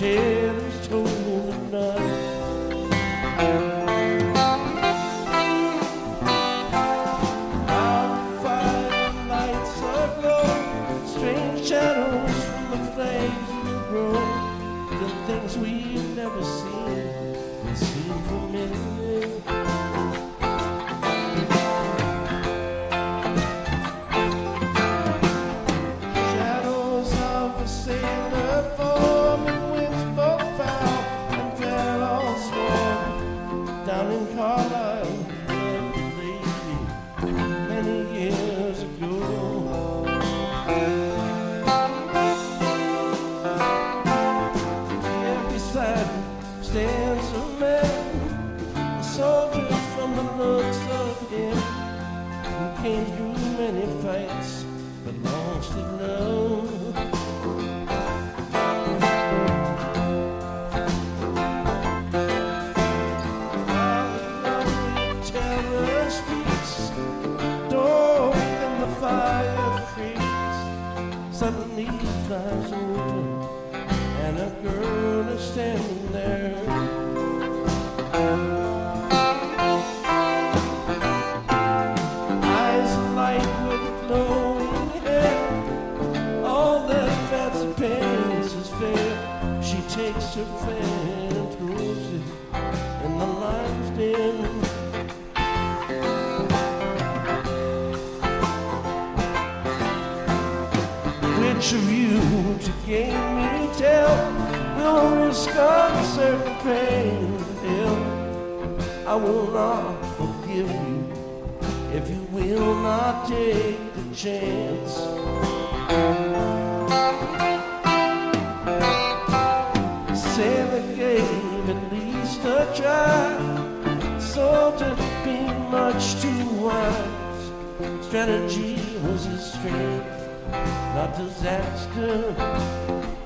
my tale was his strength, not disaster.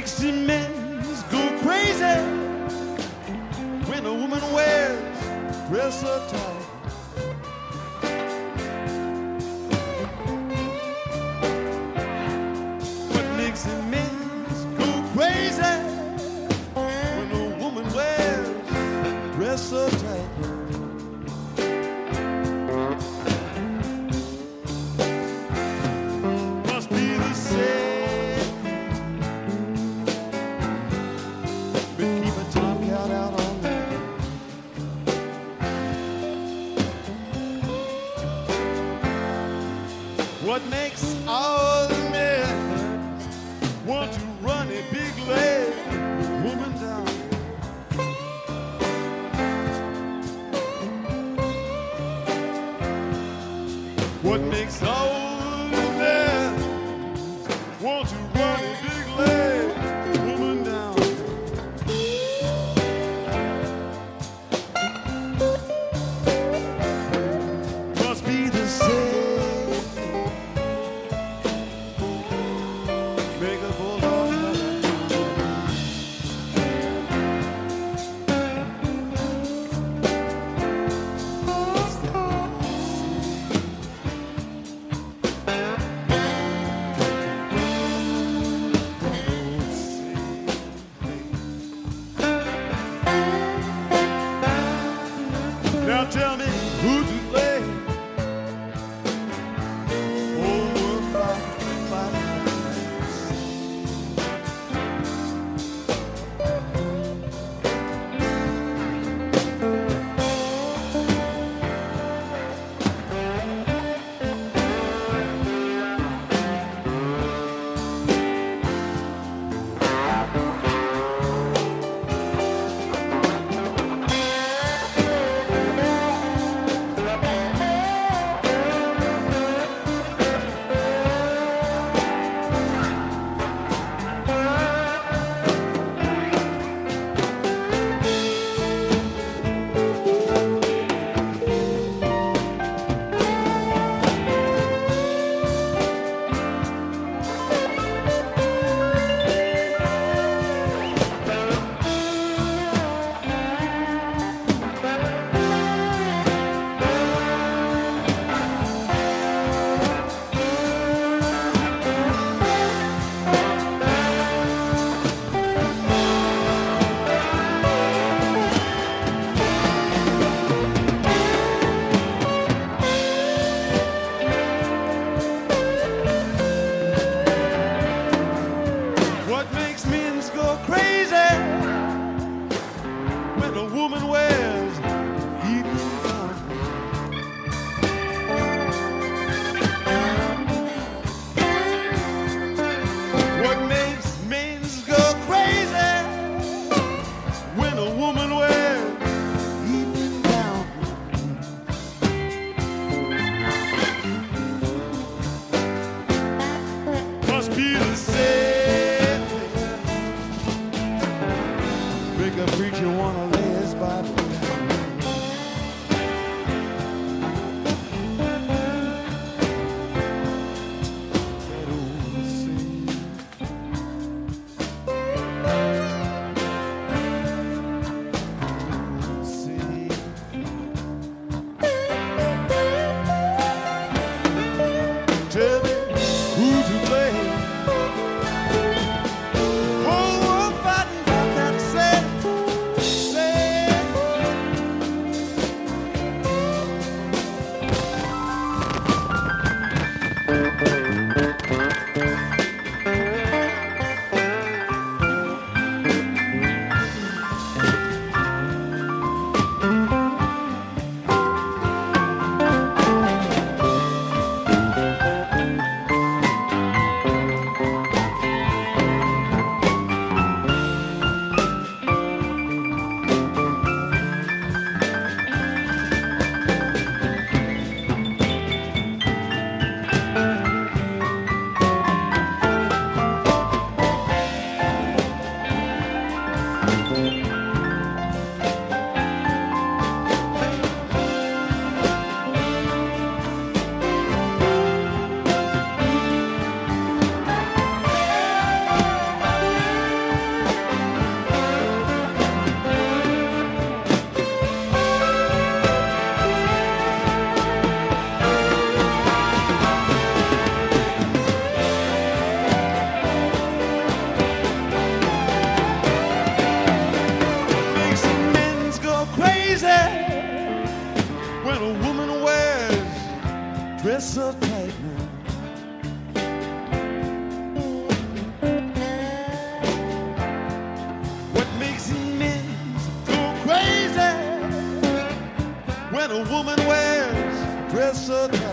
Dixie men go crazy when a woman wears dress or tie. A